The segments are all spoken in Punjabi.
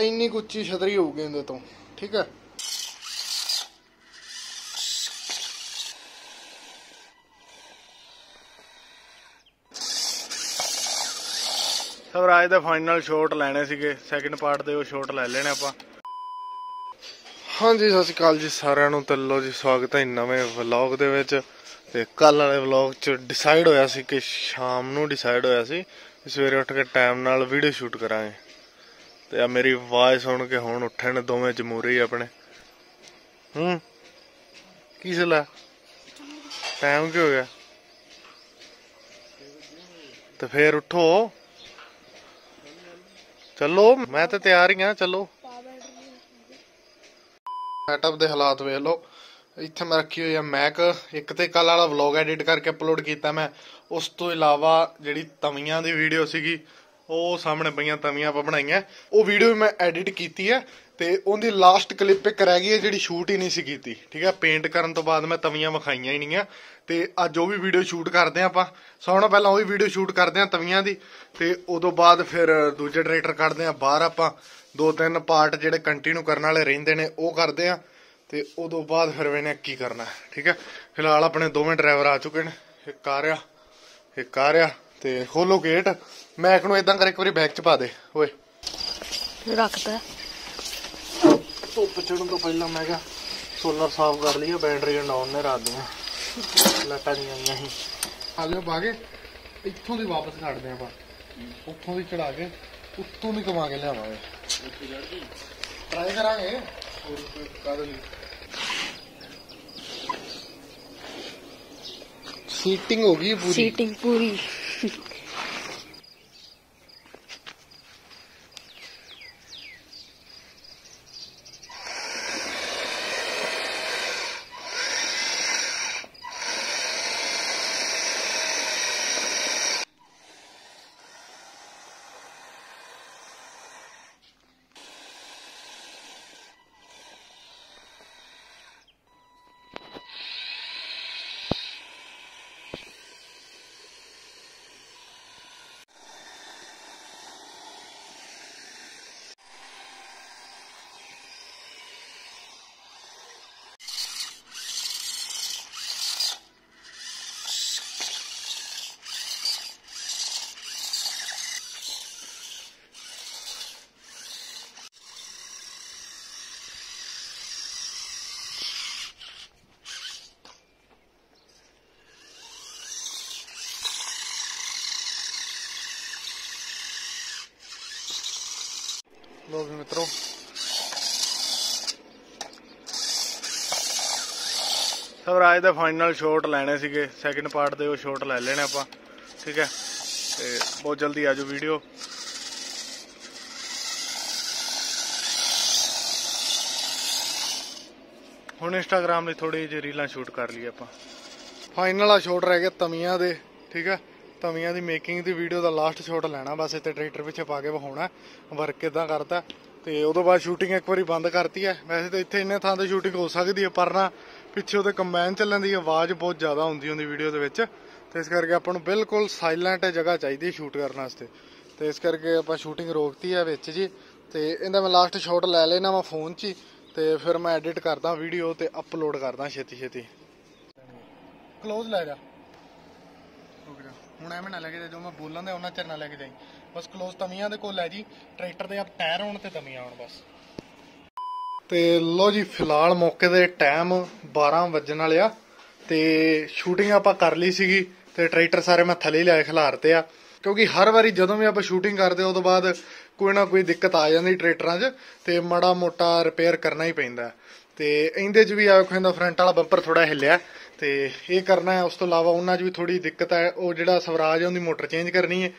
ਇੰਨੀ ਉੱਚੀ ਛਤਰੀ ਹੋਊਗੀ ਇਹਦੇ ਤੋਂ ਠੀਕ ਹੈ? ਸਵਰਾਜ ਦਾ ਫਾਈਨਲ ਸ਼ਾਟ ਲੈਣੇ ਸੀਗੇ। ਸੈਕਿੰਡ ਪਾਰਟ ਦੇ ਉਹ ਸ਼ਾਟ ਲੈ ਲੈਣੇ ਆਪਾਂ। ਹਾਂਜੀ ਸਤਿ ਸ਼੍ਰੀ ਅਕਾਲ ਜੀ ਸਾਰਿਆਂ ਨੂੰ ਤੇ ਲੋ ਜੀ ਸਵਾਗਤ ਹੈ ਨਵੇਂ ਵਲੌਗ ਦੇ ਵਿੱਚ। ਤੇ ਕੱਲ ਵਾਲੇ ਵਲੌਗ 'ਚ ਡਿਸਾਈਡ ਹੋਇਆ ਸੀ ਕਿ ਸ਼ਾਮ ਨੂੰ ਡਿਸਾਈਡ ਹੋਇਆ ਸੀ ਸਵੇਰੇ ਉੱਠ ਕੇ ਟਾਈਮ ਨਾਲ ਵੀਡੀਓ ਸ਼ੂਟ ਕਰਾਂਗੇ। ਤੇ ਆ ਮੇਰੀ ਆਵਾਜ਼ ਸੁਣ ਕੇ ਹੁਣ ਉੱਠੇ ਨੇ ਦੋਵੇਂ ਜਮੂਰੀ ਆਪਣੇ। ਹੂੰ? ਕੀ ਸਲਾ ਟਾਈਮ ਕੀ ਹੋ ਗਿਆ? ਤੇ ਫੇਰ ਉਠੋ। ਚੱਲੋ, ਮੈਂ ਤਾਂ ਤਿਆਰ ਹੀ ਆ, ਚੱਲੋ। ਸੈਟਅਪ ਦੇ ਹਾਲਾਤ ਵੇਖ ਲਓ। ਇੱਥੇ ਮੈਂ ਰੱਖੀ ਹੋਈ ਆ ਮੈਕ ਇੱਕ ਤੇ ਕੱਲ ਵਾਲਾ ਵਲੌਗ ਐਡਿਟ ਕਰਕੇ ਅਪਲੋਡ ਕੀਤਾ ਮੈਂ। ਉਸ ਤੋਂ ਇਲਾਵਾ ਜਿਹੜੀ ਤਵੀਆਂ ਦੀ ਵੀਡੀਓ ਸੀਗੀ ਉਹ ਸਾਹਮਣੇ ਪਈਆਂ ਤਵੀਆਂ ਆਪਾਂ ਬਣਾਈਆਂ। ਉਹ ਵੀਡੀਓ ਵੀ ਮੈਂ ਐਡਿਟ ਕੀਤੀ ਹੈ ਤੇ ਉਹਦੀ ਲਾਸਟ ਕਲਿੱਪ ਇੱਕ ਰਹਿ ਗਈ ਹੈ ਜਿਹੜੀ ਸ਼ੂਟ ਹੀ ਨਹੀਂ ਸੀ ਕੀਤੀ, ਠੀਕ ਹੈ? ਪੇਂਟ ਕਰਨ ਤੋਂ ਬਾਅਦ ਮੈਂ ਤਵੀਆਂ ਵਿਖਾਈਆਂ ਹੀ ਨਹੀਂ ਆ। ਤੇ ਅੱਜ ਉਹ ਵੀ ਵੀਡੀਓ ਸ਼ੂਟ ਕਰਦੇ ਆ ਆਪਾਂ। ਸੌਣਾ ਪਹਿਲਾਂ ਉਹ ਵੀ ਵੀਡੀਓ ਸ਼ੂਟ ਕਰਦੇ ਆ ਤਵੀਆਂ ਦੀ। ਤੇ ਉਦੋਂ ਬਾਅਦ ਫਿਰ ਦੂਜੇ ਡਾਇਰੈਕਟਰ ਕੱਢਦੇ ਆ ਬਾਹਰ ਆਪਾਂ। ਦੋ ਤਿੰਨ ਪਾਰਟ ਜਿਹੜੇ ਕੰਟੀਨਿਊ ਕਰਨ ਵਾਲੇ ਰਹਿੰਦੇ ਨੇ, ਉਹ ਕਰਦੇ ਆ ਤੇ ਉਦੋਂ ਬਾਅਦ ਫਿਰ ਵੇਨੇ ਕੀ ਕਰਨਾ, ਠੀਕ ਹੈ? ਫਿਲਹਾਲ ਆਪਣੇ ਦੋਵੇਂ ਡਰਾਈਵਰ ਆ ਚੁੱਕੇ ਨੇ। ਇੱਕ ਆ ਰਿਹਾ, ਇੱਕ ਆ ਰਿਹਾ। ਤੇ ਖੋਲੋ ਗੇਟ। ਮੈਕ ਨੂੰ ਇਦਾਂ ਕਰ ਇੱਕ ਵਾਰੀ ਬੈਕ ਚ ਪਾ ਦੇ। ਓਏ। ਰੱਖਦਾ। ਧੁੱਪ ਚੜਨ ਤੋਂ ਪਹਿਲਾਂ ਮੈਂ ਕਿਹਾ ਸੋਲਰ ਸਾਫ਼ ਕਰ ਲਈਏ ਬੈਟਰੀ ਡਾਊਨ ਨੇ ਰਾਤ ਦੀਆਂ ਲਾਟਾਂ ਨਹੀਂ ਆਈਆਂ ਸੀ। ਆ ਲਿਓ ਬਾਗੇ ਇੱਥੋਂ ਦੀ ਵਾਪਸ ਕੱਢਦੇ ਆਪਾਂ। ਉੱਥੋਂ ਦੀ ਚੜਾ ਕੇ ਉੱਤੋਂ ਦੀ ਕਮਾ ਕੇ ਲਿਆਵਾਂਗੇ। ਟਰਾਈ ਕਰਾਂਗੇ। ਹੋਰ ਕਾਹਦੇ ਲਈ ਸੀਟਿੰਗ ਹੋ ਗਈ ਪੂਰੀ। ਸੀਟਿੰਗ ਪੂਰੀ। suffisant. ਮਿੱਤਰੋ ਸਵਰਾਜ ਦਾ ਫਾਈਨਲ ਸ਼ਾਟ ਲੈਣੇ ਸੀਗੇ ਸੈਕਿੰਡ ਪਾਰਟ ਦੇ ਉਹ ਸ਼ਾਟ ਲੈ ਲੈਣੇ ਆਪਾਂ ਠੀਕ ਹੈ ਤੇ ਬਹੁਤ ਜਲਦੀ ਆਜੋ ਵੀਡੀਓ ਹੁਣ ਇੰਸਟਾਗ੍ਰam ਲਈ ਥੋੜੀ ਜਿਹੀ ਰੀਲਾਂ ਸ਼ੂਟ ਕਰ ਲਈ ਆਪਾਂ ਫਾਈਨਲ ਆ ਸ਼ਾਟ ਰਹਿ ਗਿਆ ਤਮੀਆਂ ਦੇ ਠੀਕ ਹੈ ਤਵੀਆਂ ਦੀ ਮੇਕਿੰਗ ਦੀ ਵੀਡੀਓ ਦਾ ਲਾਸਟ ਸ਼ਾਟ ਲੈਣਾ ਬਸ ਇੱਥੇ ਟਰੈਕਟਰ ਪਿੱਛੇ ਪਾ ਕੇ ਵਿਖਾਉਣਾ ਵਰਕ ਕਿਦਾਂ ਕਰਦਾ ਤੇ ਉਦੋਂ ਬਾਅਦ ਸ਼ੂਟਿੰਗ ਇੱਕ ਵਾਰੀ ਬੰਦ ਕਰਤੀ ਹੈ। ਵੈਸੇ ਤਾਂ ਇੱਥੇ ਇੰਨੇ ਥਾਂ ਤੇ ਸ਼ੂਟਿੰਗ ਹੋ ਸਕਦੀ ਹੈ, ਪਰ ਨਾ ਪਿੱਛੇ ਉਹਦੇ ਕੰਬਾਈਨ ਚੱਲਣ ਦੀ ਆਵਾਜ਼ ਬਹੁਤ ਜ਼ਿਆਦਾ ਹੁੰਦੀ ਹੁੰਦੀ ਵੀਡੀਓ ਦੇ ਵਿੱਚ। ਤੇ ਇਸ ਕਰਕੇ ਆਪਾਂ ਨੂੰ ਬਿਲਕੁਲ ਸਾਇਲੈਂਟ ਜਗ੍ਹਾ ਚਾਹੀਦੀ ਸ਼ੂਟ ਕਰਨ ਵਾਸਤੇ। ਤੇ ਇਸ ਕਰਕੇ ਆਪਾਂ ਸ਼ੂਟਿੰਗ ਰੋਕਤੀ ਹੈ ਵਿੱਚ ਜੀ। ਤੇ ਇਹਦਾ ਮੈਂ ਲਾਸਟ ਸ਼ਾਟ ਲੈ ਲੈਣਾ ਵਾ ਫੋਨ 'ਚ ਹੀ। ਤੇ ਫਿਰ ਮੈਂ ਐਡਿਟ ਕਰਦਾ ਵੀਡੀਓ ਤੇ ਅਪਲੋਡ ਕਰਦਾ ਛੇਤੀ ਛੇਤੀ। ਕਲੋਜ਼ ਲੈ ਜਾ। ਰੁਕ ਜਾ। ਹੁਣ ਐਵੇਂ ਨਾ ਲੈ ਜੋ ਮੈਂ ਬੋਲਾਂ ਦੇ ਉਹਨਾਂ ਚਿਰ ਨਾ ਲੈ ਕੇ ਜਾਈ। ਬਸ ਕਲੋਜ਼ ਤਵੀਆਂ ਦੇ ਕੋਲ ਹੈ ਜੀ। ਟਰੈਕਟਰ ਦੇ ਆ ਟਾਇਰ ਹੋਣ ਤੇ ਤਵੀਆਂ ਹੋਣ ਬਸ। ਤੇ ਲੋ ਜੀ, ਫਿਲਹਾਲ ਮੌਕੇ ਦੇ ਟਾਈਮ 12 ਵੱਜਣ ਵਾਲੇ ਤੇ ਸ਼ੂਟਿੰਗ ਆਪਾਂ ਕਰ ਲਈ ਸੀਗੀ ਤੇ ਟਰੈਕਟਰ ਸਾਰੇ ਮੈਂ ਥੱਲੇ ਲਿਆਏ ਖਿਲਾਰਤੇ ਆ। ਕਿਉਂਕਿ ਹਰ ਵਾਰੀ ਜਦੋਂ ਵੀ ਆਪਾਂ ਸ਼ੂਟਿੰਗ ਕਰਦੇ ਉਹ ਬਾਅਦ ਕੋਈ ਨਾ ਕੋਈ ਦਿੱਕਤ ਆ ਜਾਂਦੀ ਟਰੈਕਟਰਾਂ 'ਚ ਤੇ ਮਾੜਾ ਮੋਟਾ ਰਿਪੇਅਰ ਕਰਨਾ ਹੀ ਪੈਂਦਾ। ਤੇ ਇਹਦੇ 'ਚ ਵੀ ਆ ਖੁੰਦਾ ਫਰੰਟ ਵਾਲਾ ਬੰਪਰ ਥੋੜਾ ਹਿੱਲਿਆ। ਤੇ ਇਹ ਕਰਨਾ ਹੈ, ਉਸ ਤੋਂ ਇਲਾਵਾ ਉਹਨਾਂ 'ਚ ਵੀ ਥੋੜੀ ਦਿੱਕਤ ਹੈ। ਉਹ ਜਿਹੜਾ ਸਵਰਾਜ ਹੈ ਉਹਦੀ ਮੋਟਰ ਚੇਂਜ ਕਰਨੀ ਹੈ।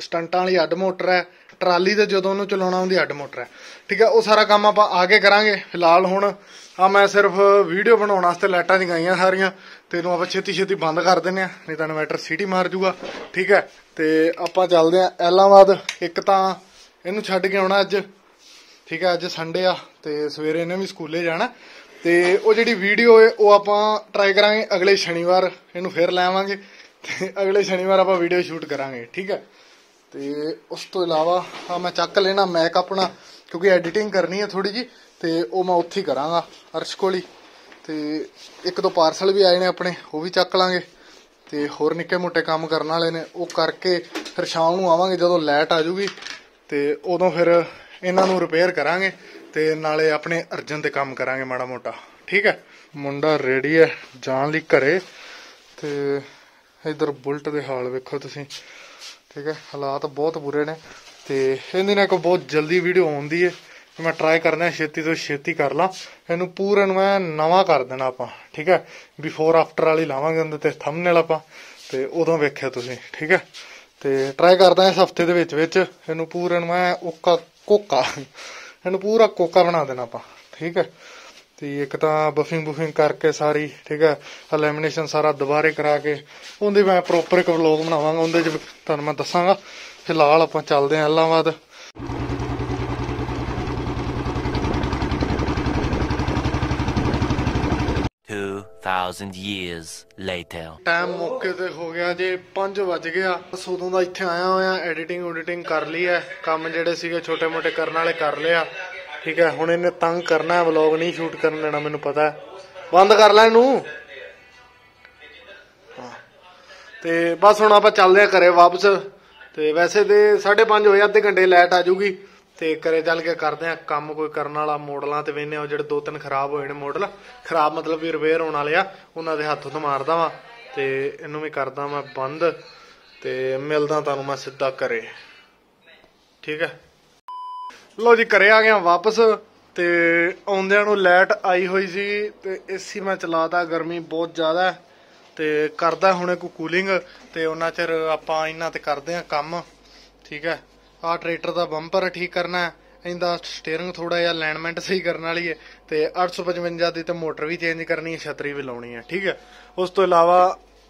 ਸਟੰਟਾਂ ਵਾਲੀ ਅੱਡ ਮੋਟਰ ਹੈ, ਟਰਾਲੀ ਤੇ ਜਦੋਂ ਉਹਨੂੰ ਚਲਾਉਣਾ ਉਹਦੀ ਅੱਡ ਮੋਟਰ ਹੈ। ਠੀਕ ਹੈ, ਉਹ ਸਾਰਾ ਕੰਮ ਆਪਾਂ ਆਗੇ ਕਰਾਂਗੇ, ਫਿਲਹਾਲ ਹੁਣ। ਆ ਮੈਂ ਸਿਰਫ ਵੀਡੀਓ ਬਣਾਉਣ ਵਾਸਤੇ ਲਾਈਟਾਂ ਜਗਾਈਆਂ ਸਾਰੀਆਂ, ਤੇ ਇਹਨੂੰ ਆਪਾਂ ਛੇਤੀ ਛੇਤੀ ਬੰਦ ਕਰ ਦਿੰਨੇ ਆ ਨਹੀਂ ਤਾਂ ਇਨਵਰਟਰ ਸੀਟੀ ਮਾਰ ਜੂਗਾ। ਠੀਕ ਹੈ, ਤੇ ਆਪਾਂ ਚੱਲਦੇ ਆ ਐਲਾਮਾਬਾਦ। ਇੱਕ ਤਾਂ ਇਹਨੂੰ ਛੱਡ ਕੇ ਆਉਣਾ ਅੱਜ। ਠੀਕ ਹੈ, ਅੱਜ ਸੰਡੇ ਆ, ਤੇ ਸਵੇਰੇ ਇਹਨੇ ਵੀ ਸਕੂਲੇ ਜਾਣਾ। ਤੇ ਉਹ ਜਿਹੜੀ ਵੀਡੀਓ ਹੈ, ਉਹ ਆਪਾਂ ਟਰਾਈ ਕਰਾਂਗੇ ਅਗਲੇ ਸ਼ਨੀਵਾਰ, ਇਹਨੂੰ ਫੇਰ ਲੈ ਆਵਾਂਗੇ। ਤੇ ਅਗਲੇ ਸ਼ਨੀਵਾਰ ਆਪਾਂ ਵੀਡੀਓ ਸ਼ੂਟ ਕਰਾਂਗੇ। ਠੀਕ ਹੈ। ਤੇ ਉਸ ਤੋਂ ਇਲਾਵਾ ਆ ਮੈਂ ਚੱਕ ਲੈਣਾ ਮੈਕ ਆਪਣਾ, ਕਿਉਂਕਿ ਐਡੀਟਿੰਗ ਕਰਨੀ ਹੈ ਥੋੜੀ ਜੀ ਤੇ ਉਹ ਮੈਂ ਉੱਥੇ ਹੀ ਕਰਾਂਗਾ, ਅਰਸ਼ ਕੋਲ ਹੀ। ਤੇ ਇੱਕ ਦੋ ਪਾਰਸਲ ਵੀ ਆਏ ਨੇ ਆਪਣੇ, ਉਹ ਵੀ ਚੱਕ ਲਾਂਗੇ। ਤੇ ਹੋਰ ਨਿੱਕੇ ਮੋਟੇ ਕੰਮ ਕਰਨ ਵਾਲੇ ਨੇ, ਉਹ ਕਰਕੇ ਫਿਰ ਸ਼ਾਮ ਨੂੰ ਆਵਾਂਗੇ ਜਦੋਂ ਲਾਈਟ ਆ ਜੂਗੀ। ਤੇ ਉਦੋਂ ਫਿਰ ਇਹਨਾਂ ਨੂੰ ਰਿਪੇਅਰ ਕਰਾਂਗੇ, ਤੇ ਨਾਲੇ ਆਪਣੇ ਅਰਜਨ ਤੇ ਕੰਮ ਕਰਾਂਗੇ ਮਾੜਾ ਮੋਟਾ। ਠੀਕ ਹੈ? ਮੁੰਡਾ ਰੈਡੀ ਹੈ, ਜਾਣ ਲਈ ਘਰੇ। ਤੇ ਇਧਰ ਬੁਲਟ ਦੇ ਹਾਲ ਵੇਖੋ ਤੁਸੀਂ। ਠੀਕ ਹੈ, ਹਾਲਾਤ ਬਹੁਤ ਬੁਰੇ ਨੇ ਤੇ ਇਹਦੀ ਨਾਲ ਕੋਈ ਬਹੁਤ ਜਲਦੀ ਵੀਡੀਓ ਆਉਂਦੀ ਹੈ ਮੈਂ ਟਰਾਈ ਕਰਨਾ ਛੇਤੀ ਤੋਂ ਛੇਤੀ ਕਰ ਲਾਂ। ਇਹਨੂੰ ਪੂਰੇ ਨੂੰ ਮੈਂ ਨਵਾਂ ਕਰ ਦੇਣਾ ਆਪਾਂ, ਠੀਕ ਹੈ। ਬਿਫੋਰ ਆਫਟਰ ਵਾਲੀ ਲਾਵਾਂਗੇ ਉਹਦੇ ਤੇ ਥੰਬਨੇਲ ਆਪਾਂ, ਤੇ ਉਦੋਂ ਵੇਖਿਓ ਤੁਸੀਂ, ਠੀਕ ਹੈ। ਤੇ ਟਰਾਈ ਕਰਦਾ ਇਸ ਹਫ਼ਤੇ ਦੇ ਵਿੱਚ ਵਿੱਚ ਇਹਨੂੰ ਪੂਰੇ ਨੂੰ ਮੈਂ ਓਕਾ ਕੋਕਾ, ਇਹਨੂੰ ਪੂਰਾ ਕੋਕਾ ਬਣਾ ਦੇਣਾ ਆਪਾਂ, ਠੀਕ ਹੈ। ਤੇ ਇੱਕ ਤਾਂ ਬਫਿੰਗ ਬੁਫਿੰਗ ਕਰਕੇ ਸਾਰੀ ਠੀਕ ਹੈ ਲੈਮੀਨੇਸ਼ਨ ਸਾਰਾ ਦੁਬਾਰੇ ਕਰਾ ਕੇ ਉਹਦੇ ਮੈਂ ਪ੍ਰੋਪਰ ਇੱਕ ਵਲੌਗ ਬਣਾਵਾਂਗਾ ਉਹਦੇ ਚ ਤੁਹਾਨੂੰ ਮੈਂ ਦੱਸਾਂਗਾ। ਫਿਲਹਾਲ ਆਪਾਂ ਚੱਲਦੇ ਆਂ ਅੱਲਾਹਾਬਾਦ 2,000 years later. ਟਾਈਮ ਮੌਕੇ ਤੇ ਹੋ ਗਿਆ ਜੇ 5 ਵੱਜ ਗਿਆ। ਉਦੋਂ ਦਾ ਇੱਥੇ ਆਇਆ ਹੋਇਆ ਐਡੀਟਿੰਗ ਐਡੀਟਿੰਗ ਕਰ ਲਈ ਹੈ। ਕੰਮ ਜਿਹੜੇ ਸੀਗੇ ਛੋਟੇ ਮੋਟੇ ਕਰਨ ਵਾਲੇ ਕਰ ਲਿਆ। ਠੀਕ ਹੈ, ਹੁਣ ਇਹਨੇ ਤੰਗ ਕਰਨਾ ਹੈ ਵਲੌਗ ਨਹੀਂ ਸ਼ੂਟ ਕਰਨ ਦੇਣਾ, ਮੈਨੂੰ ਪਤਾ ਬੰਦ ਕਰ ਲੈ ਇਹਨੂੰ। ਤੇ ਬਸ ਹੁਣ ਆਪਾਂ ਚੱਲਦੇ ਆ ਘਰੇ ਵਾਪਸ। ਤੇ ਵੈਸੇ ਤੇ 5:30 ਹੋਏ, ਅੱਧੇ ਘੰਟੇ ਲੈਟ ਆ ਜੂਗੀ ਤੇ ਘਰੇ ਚੱਲ ਕੇ ਕਰਦੇ ਆ ਕੰਮ, ਕੋਈ ਕਰਨ ਵਾਲਾ ਮੋਡਲਾਂ ਤੇ ਵੇਨੇ ਆ ਜਿਹੜੇ ਦੋ ਤਿੰਨ ਖਰਾਬ ਹੋਏ ਨੇ ਮੋਡਲ। ਖਰਾਬ ਮਤਲਬ ਵੀ ਰਿਪੇਅਰ ਹੋਣ ਵਾਲੇ ਆ, ਉਹਨਾਂ ਦੇ ਹੱਥ ਤੋਂ ਮਾਰਦਾ ਵਾਂ। ਤੇ ਇਹਨੂੰ ਵੀ ਕਰਦਾ ਮੈਂ ਬੰਦ। ਤੇ ਮਿਲਦਾ ਤੁਹਾਨੂੰ ਮੈਂ ਸਿੱਧਾ ਘਰੇ। ਠੀਕ ਹੈ। ਲੋ ਜੀ, ਘਰੇ ਆ ਗਿਆ ਵਾਪਸ ਤੇ ਆਉਂਦਿਆਂ ਨੂੰ ਲਾਈਟ ਆਈ ਹੋਈ ਸੀ ਤੇ ਏਸੀ ਮੈਂ ਚਲਾਤਾ, ਗਰਮੀ ਬਹੁਤ ਜ਼ਿਆਦਾ ਹੈ ਤੇ ਕਰਦਾ ਹੁਣੇ ਕੋ ਕੂਲਿੰਗ ਤੇ ਉਹਨਾਂ ਚਿਰ ਆਪਾਂ ਇਹਨਾਂ ਤੇ ਕਰਦੇ ਆ ਕੰਮ, ਠੀਕ ਹੈ। ਆਹ ਟਰੈਕਟਰ ਦਾ ਬੰਪਰ ਠੀਕ ਕਰਨਾ ਹੈ, ਇਹਦਾ ਸਟੀਅਰਿੰਗ ਥੋੜਾ ਜਿਹਾ ਅਲਾਈਨਮੈਂਟ ਸਹੀ ਕਰਨ ਵਾਲੀ ਹੈ ਤੇ 855 ਦੀ ਤੇ ਮੋਟਰ ਵੀ ਚੇਂਜ ਕਰਨੀ ਹੈ, ਛਤਰੀ ਵੀ ਲਾਉਣੀ ਹੈ, ਠੀਕ ਹੈ। ਉਸ ਤੋਂ ਇਲਾਵਾ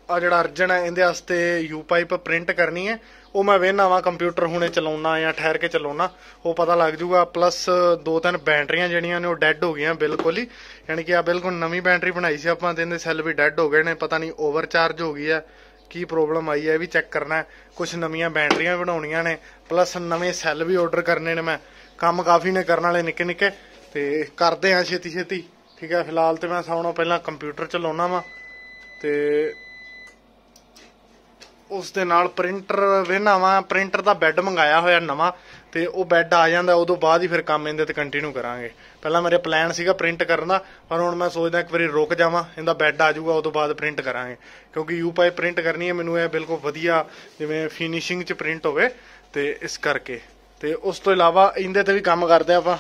ਆ ਜਿਹੜਾ ਅਰਜਨ ਹੈ, ਇਹਦੇ ਵਾਸਤੇ ਯੂ ਪਾਈਪ ਪ੍ਰਿੰਟ ਕਰਨੀ ਹੈ। ਉਹ ਮੈਂ ਵੇਖਣਾ ਵਾਂ ਕੰਪਿਊਟਰ ਹੁਣੇ ਚਲਾਉਣਾ ਜਾਂ ਠਹਿਰ ਕੇ ਚਲਾਉਣਾ ਉਹ ਪਤਾ ਲੱਗ ਜੂਗਾ। ਪਲੱਸ ਦੋ ਤਿੰਨ ਬੈਟਰੀਆਂ ਜਿਹੜੀਆਂ ਨੇ, ਉਹ ਡੈੱਡ ਹੋ ਗਈਆਂ ਬਿਲਕੁਲ ਹੀ। ਯਾਨੀ ਕਿ ਆ ਬਿਲਕੁਲ ਨਵੀਂ ਬੈਟਰੀ ਬਣਾਈ ਸੀ ਆਪਾਂ, ਤੇ ਇਹਦੇ ਸੈੱਲ ਵੀ ਡੈੱਡ ਹੋ ਗਏ ਨੇ। ਪਤਾ ਨਹੀਂ ਓਵਰਚਾਰਜ ਹੋ ਗਈ ਹੈ, ਕੀ ਪ੍ਰੋਬਲਮ ਆਈ ਹੈ, ਇਹ ਵੀ ਚੈੱਕ ਕਰਨਾ ਕੁਝ ਨਵੀਆਂ ਬੈਟਰੀਆਂ ਬਣਾਉਣੀਆਂ ਨੇ ਪਲੱਸ ਨਵੇਂ ਸੈੱਲ ਵੀ ਆਰਡਰ ਕਰਨੇ ਨੇ ਮੈਂ। ਕੰਮ ਕਾਫੀ ਨੇ ਕਰਨ ਵਾਲੇ ਨਿੱਕੇ ਨਿੱਕੇ, ਤੇ ਕਰਦੇ ਆ ਛੇਤੀ ਛੇਤੀ ਠੀਕ ਹੈ, ਫਿਲਹਾਲ ਤੇ ਮੈਂ ਸੌਣੋਂ ਪਹਿਲਾਂ ਕੰਪਿਊਟਰ ਚਲਾਉਣਾ ਵਾਂ, ਤੇ ਉਸ ਦੇ ਨਾਲ ਪ੍ਰਿੰਟਰ ਵੇਨਾ ਵਾ ਪ੍ਰਿੰਟਰ ਦਾ ਬੈੱਡ ਮੰਗਾਇਆ ਹੋਇਆ ਨਵਾਂ, ਤੇ ਉਹ ਬੈੱਡ ਆ ਜਾਂਦਾ, ਉਦੋਂ ਬਾਅਦ ਹੀ ਫਿਰ ਕੰਮ ਇਹਦੇ ਤੇ ਕੰਟੀਨਿਊ ਕਰਾਂਗੇ। ਪਹਿਲਾਂ ਮੇਰੇ ਪਲਾਨ ਸੀਗਾ ਪ੍ਰਿੰਟ ਕਰਨ ਦਾ, ਪਰ ਹੁਣ ਮੈਂ ਸੋਚਦਾ ਇੱਕ ਵਾਰੀ ਰੁਕ ਜਾਵਾਂ, ਇਹਦਾ ਬੈੱਡ ਆ ਜਾਊਗਾ, ਉਦੋਂ ਬਾਅਦ ਪ੍ਰਿੰਟ ਕਰਾਂਗੇ। ਕਿਉਂਕਿ ਯੂ ਪਾਈ ਪ੍ਰਿੰਟ ਕਰਨੀ ਹੈ, ਮੈਨੂੰ ਇਹ ਬਿਲਕੁਲ ਵਧੀਆ ਜਿਵੇਂ ਫਿਨਿਸ਼ਿੰਗ ਚ ਪ੍ਰਿੰਟ ਹੋਵੇ, ਤੇ ਇਸ ਕਰਕੇ। ਤੇ ਉਸ ਤੋਂ ਇਲਾਵਾ ਇਹਦੇ ਤੇ ਵੀ ਕੰਮ ਕਰਦੇ ਆਪਾਂ।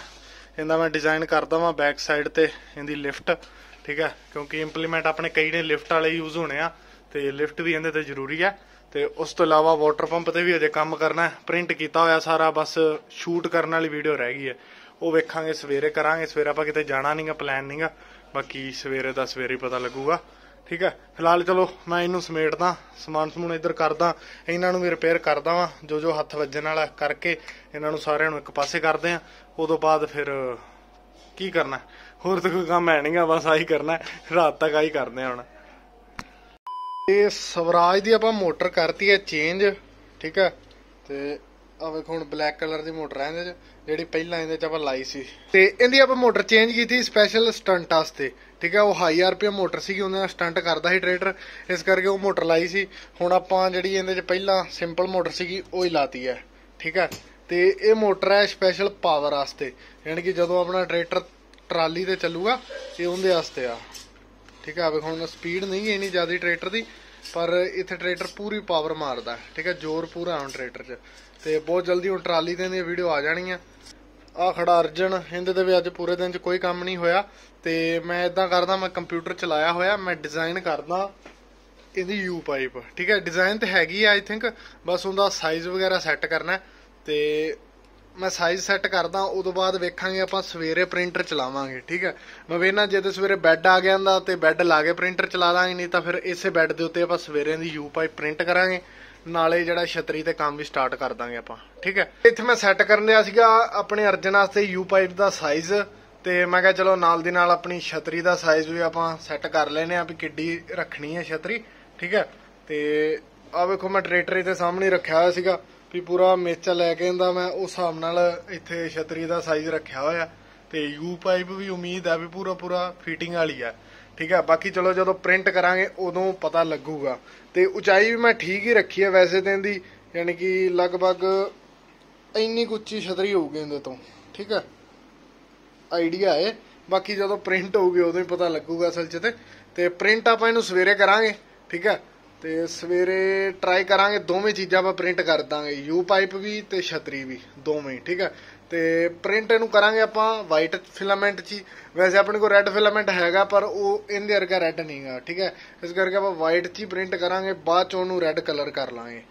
ਇਹਦਾ ਮੈਂ ਡਿਜ਼ਾਈਨ ਕਰਦਾ ਵਾਂ ਬੈਕ ਸਾਈਡ ਤੇ, ਇਹਦੀ ਲਿਫਟ ਠੀਕ ਹੈ? ਕਿਉਂਕਿ ਇੰਪਲੀਮੈਂਟ ਆਪਣੇ ਕਈ ਨੇ ਲਿਫਟ ਵਾਲੇ ਯੂਜ਼ ਹੋਣੇ ਆ, ਤੇ ਲਿਫਟ ਵੀ ਇਹਦੇ ਤੇ ਜ਼ਰੂਰੀ ਹੈ। ਤੇ ਉਸ ਤੋਂ ਇਲਾਵਾ ਵਾਟਰ ਪੰਪ ਤੇ ਵੀ ਅਜੇ ਕੰਮ ਕਰਨਾ ਹੈ। ਪ੍ਰਿੰਟ ਕੀਤਾ ਹੋਇਆ ਸਾਰਾ, ਬਸ ਸ਼ੂਟ ਕਰਨ ਵਾਲੀ ਵੀਡੀਓ ਰਹਿ ਗਈ ਹੈ। ਉਹ ਵੇਖਾਂਗੇ, ਸਵੇਰੇ ਕਰਾਂਗੇ। ਸਵੇਰੇ ਆਪਾਂ ਕਿਤੇ ਜਾਣਾ ਨਹੀਂਗਾ ਪਲਾਨ ਨਹੀਂਗਾ ਬਾਕੀ ਸਵੇਰੇ ਦਾ ਸਵੇਰੇ ਪਤਾ ਲੱਗੂਗਾ। ਠੀਕ ਹੈ? ਫਿਲਹਾਲ ਚਲੋ, ਮੈਂ ਇਹਨੂੰ ਸਮੇਟਦਾ, ਸਮਾਨ ਸਮੂਨ ਇੱਧਰ ਕਰਦਾ। ਇਹਨਾਂ ਨੂੰ ਵੀ ਰਿਪੇਅਰ ਕਰਦਾ ਵਾਂ। ਜੋ ਜੋ ਹੱਥ ਵੱਜਣ ਵਾਲਾ ਕਰਕੇ ਇਹਨਾਂ ਨੂੰ ਸਾਰਿਆਂ ਨੂੰ ਇੱਕ ਪਾਸੇ ਕਰਦੇ ਆ। ਉਦੋਂ ਬਾਅਦ ਫਿਰ ਕੀ ਕਰਨਾ? ਹੋਰ ਤਾਂ ਕੋਈ ਕੰਮ ਹੈ ਨਹੀਂਗਾ ਬਸ ਆਹੀ ਕਰਨਾ ਰਾਤ ਤੱਕ ਆਹੀ ਕਰਦੇ ਆ ਹੁਣ। ਇਹ ਸਵਰਾਜ ਦੀ ਆਪਾਂ ਮੋਟਰ ਕਰਤੀ ਹੈ ਚੇਂਜ ਠੀਕ ਹੈ? ਤੇ ਆ ਵੇਖੋ ਹੁਣ ਬਲੈਕ ਕਲਰ ਦੀ ਮੋਟਰ ਹੈ ਇਹਦੇ ਚ, ਜਿਹੜੀ ਪਹਿਲਾਂ ਇਹਦੇ ਚ ਆਪਾਂ ਲਾਈ ਸੀ। ਤੇ ਇਹਦੀ ਆਪਾਂ ਮੋਟਰ ਚੇਂਜ ਕੀਤੀ ਸਪੈਸ਼ਲ ਸਟੰਟ ਵਾਸਤੇ, ਠੀਕ ਹੈ? ਉਹ ਹਾਈ ਆਰਪੀਐਮ ਮੋਟਰ ਸੀਗੀ ਉਹਨਾਂ ਦਾ ਸਟੰਟ ਕਰਦਾ ਸੀ ਟਰੈਕਟਰ ਇਸ ਕਰਕੇ ਉਹ ਮੋਟਰ ਲਾਈ ਸੀ। ਹੁਣ ਆਪਾਂ ਜਿਹੜੀ ਇਹਦੇ ਚ ਪਹਿਲਾਂ ਸਿੰਪਲ ਮੋਟਰ ਸੀਗੀ, ਉਹ ਹੀ ਲਾਤੀ ਹੈ, ਠੀਕ ਹੈ? ਤੇ ਇਹ ਮੋਟਰ ਹੈ ਸਪੈਸ਼ਲ ਪਾਵਰ ਵਾਸਤੇ, ਯਾਨੀ ਕਿ ਜਦੋਂ ਆਪਣਾ ਟਰੈਕਟਰ ਟਰਾਲੀ ਤੇ ਚੱਲੂਗਾ, ਇਹ ਉਹਦੇ ਵਾਸਤੇ ਆ। ਠੀਕ ਹੈ ਵੇਖੋ ਹੁਣ ਸਪੀਡ ਨਹੀਂ ਹੈ ਇੰਨੀ ਜ਼ਿਆਦਾ ਟਰੈਕਟਰ ਦੀ, ਪਰ ਇੱਥੇ ਟਰੈਕਟਰ ਪੂਰੀ ਪਾਵਰ ਮਾਰਦਾ ਠੀਕ ਹੈ ਜ਼ੋਰ ਪੂਰਾ ਹੁਣ ਟਰੈਕਟਰ 'ਚ। ਤੇ ਬਹੁਤ ਜਲਦੀ ਹੁਣ ਟਰਾਲੀ ਤੇ ਦੀ ਵੀਡੀਓ ਆ ਜਾਣੀਆਂ। ਆ ਖੜਾ ਅਰਜਨ, ਇਹਦੇ ਤੇ ਵੀ ਅੱਜ ਪੂਰੇ ਦਿਨ 'ਚ ਕੋਈ ਕੰਮ ਨਹੀਂ ਹੋਇਆ। ਤੇ ਮੈਂ ਇਦਾਂ ਕਰਦਾ, ਮੈਂ ਕੰਪਿਊਟਰ ਚਲਾਇਆ ਹੋਇਆ, ਮੈਂ ਡਿਜ਼ਾਈਨ ਕਰਦਾ ਇਹਦੀ ਯੂ ਪਾਈਪ ਠੀਕ ਹੈ ਡਿਜ਼ਾਈਨ ਤੇ ਹੈਗੀ ਆ ਆਈ ਥਿੰਕ ਬਸ ਉਹਦਾ ਸਾਈਜ਼ ਵਗੈਰਾ ਸੈੱਟ ਕਰਨਾ ਹੈ। ਤੇ ਮੈਂ ਸਾਈਜ਼ ਸੈੱਟ ਕਰਦਾ, ਉਦੋਂ ਬਾਅਦ ਵੇਖਾਂਗੇ ਆਪਾਂ ਸਵੇਰੇ ਪ੍ਰਿੰਟਰ ਚਲਾਵਾਂਗੇ, ਠੀਕ ਹੈ? ਮੈਂ ਵੇਖਣਾ ਜੇ ਤੇ ਸਵੇਰੇ ਬੈੱਡ ਆ ਗਿਆ ਹੁੰਦਾ ਤੇ ਬੈੱਡ ਲਾ ਕੇ ਪ੍ਰਿੰਟਰ ਚਲਾ ਲਾਂਗੇ, ਨਹੀਂ ਤਾਂ ਫਿਰ ਇਸੇ ਬੈੱਡ ਦੇ ਉੱਤੇ ਆਪਾਂ ਸਵੇਰੇ ਦੀ ਯੂ ਪਾਈਪ ਪ੍ਰਿੰਟ ਕਰਾਂਗੇ, ਨਾਲੇ ਜਿਹੜਾ ਛਤਰੀ ਤੇ ਕੰਮ ਵੀ ਸਟਾਰਟ ਕਰ ਦਾਂਗੇ ਆਪਾਂ, ਠੀਕ ਹੈ? ਇੱਥੇ ਮੈਂ ਸੈੱਟ ਕਰਨ ਦਿਆ ਸੀਗਾ ਆਪਣੇ ਅਰਜਨ ਵਾਸਤੇ ਯੂ ਪਾਈਪ ਦਾ ਸਾਈਜ਼ ਤੇ ਮੈਂ ਕਿਹਾ ਚਲੋ ਨਾਲ ਦੀ ਨਾਲ ਆਪਣੀ ਛਤਰੀ ਦਾ ਸਾਈਜ਼ ਵੀ ਆਪਾਂ ਸੈੱਟ ਕਰ ਲੈਨੇ ਆ ਵੀ ਕਿੱਡੀ ਰੱਖਣੀ ਹੈ ਛਤਰੀ, ਠੀਕ ਹੈ? ਤੇ ਆ ਵੇਖੋ ਮੈਂ ਟਰੇਟਰੀ ਦੇ ਸਾਹਮਣੇ ਰੱਖਿਆ ਹੋਇਆ ਸੀਗਾ ਵੀ ਪੂਰਾ ਮੇਚਾ ਲੈ ਕੇ ਆਂਦਾ ਮੈਂ, ਉਸ ਹਿਸਾਬ ਨਾਲ ਇੱਥੇ ਛਤਰੀ ਦਾ ਸਾਈਜ਼ ਰੱਖਿਆ ਹੋਇਆ। ਤੇ ਯੂ ਪਾਈਪ ਵੀ ਉਮੀਦ ਹੈ ਵੀ ਪੂਰਾ ਪੂਰਾ ਫਿਟਿੰਗ ਵਾਲੀ ਹੈ ਠੀਕ ਹੈ ਬਾਕੀ ਚਲੋ ਜਦੋਂ ਪ੍ਰਿੰਟ ਕਰਾਂਗੇ, ਉਦੋਂ ਪਤਾ ਲੱਗੂਗਾ। ਤੇ ਉਚਾਈ ਵੀ ਮੈਂ ਠੀਕ ਹੀ ਰੱਖੀ ਹੈ ਵੈਸੇ ਤਾਂ ਇਹਦੀ, ਯਾਨੀ ਕਿ ਲਗਭਗ ਇੰਨੀ ਕੁ ਉੱਚੀ ਛਤਰੀ ਹੋਊਗੀ ਇਹਦੇ ਤੋਂ। ਠੀਕ ਹੈ ਆਈਡੀਆ ਹੈ ਬਾਕੀ ਜਦੋਂ ਪ੍ਰਿੰਟ ਹੋਊਗੀ, ਉਦੋਂ ਹੀ ਪਤਾ ਲੱਗੂਗਾ ਅਸਲ 'ਚ ਤੇ। ਤੇ ਪ੍ਰਿੰਟ ਆਪਾਂ ਇਹਨੂੰ ਸਵੇਰੇ ਕਰਾਂਗੇ। ਠੀਕ ਹੈ ਤੇ ਸਵੇਰੇ ਟਰਾਈ ਕਰਾਂਗੇ, ਦੋਵੇਂ ਚੀਜ਼ਾਂ ਆਪਾਂ ਪ੍ਰਿੰਟ ਕਰ ਦਾਂਗੇ। ਯੂ ਪਾਈਪ ਵੀ ਤੇ ਛਤਰੀ ਵੀ, ਦੋਵੇਂ ਠੀਕ ਹੈ ਤੇ ਪ੍ਰਿੰਟ ਇਹਨੂੰ ਕਰਾਂਗੇ ਆਪਾਂ ਵਾਈਟ ਫਿਲਾਮੈਂਟ 'ਚ ਹੀ। ਵੈਸੇ ਆਪਣੇ ਕੋਲ ਰੈੱਡ ਫਿਲਾਮੈਂਟ ਹੈਗਾ, ਪਰ ਉਹ ਇਹਦੇ ਵਰਗਾ ਰੈੱਡ ਨਹੀਂਗਾ ਠੀਕ ਹੈ ਇਸ ਕਰਕੇ ਆਪਾਂ ਵਾਈਟ 'ਚ ਹੀ ਪ੍ਰਿੰਟ ਕਰਾਂਗੇ, ਬਾਅਦ 'ਚ ਉਹਨੂੰ ਰੈੱਡ ਕਲਰ ਕਰ ਲਾਂਗੇ।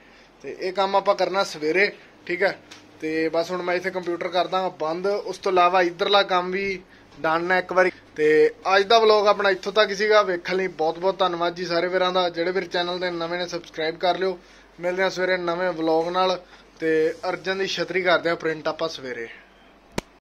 ਤੇ ਇਹ ਕੰਮ ਆਪਾਂ ਕਰਨਾ ਸਵੇਰੇ, ਠੀਕ ਹੈ ਤੇ ਬਸ ਹੁਣ ਮੈਂ ਇੱਥੇ ਕੰਪਿਊਟਰ ਕਰ ਦਾਂਗਾ ਬੰਦ। ਉਸ ਤੋਂ ਇਲਾਵਾ ਇਧਰਲਾ ਕੰਮ ਵੀ ਡਨ ਹੈ ਇੱਕ ਵਾਰੀ। ਤੇ ਅੱਜ ਦਾ ਵਲੌਗ ਆਪਣਾ ਇੱਥੋਂ ਤੱਕ ਸੀਗਾ। ਵੇਖਣ ਲਈ ਬਹੁਤ ਬਹੁਤ ਧੰਨਵਾਦ ਜੀ ਸਾਰੇ ਵੀਰਾਂ ਦਾ। ਜਿਹੜੇ ਵੀਰ ਚੈਨਲ ਦੇ ਨਵੇਂ ਨੇ ਸਬਸਕ੍ਰਾਈਬ ਕਰ ਲਿਓ। ਮਿਲਦੇ ਹਾਂ ਸਵੇਰੇ ਨਵੇਂ ਵਲੌਗ ਨਾਲ। ਤੇ ਅਰਜਨ ਦੀ ਛਤਰੀ ਕਰਦੇ ਆ ਪ੍ਰਿੰਟ ਆਪਾਂ ਸਵੇਰੇ।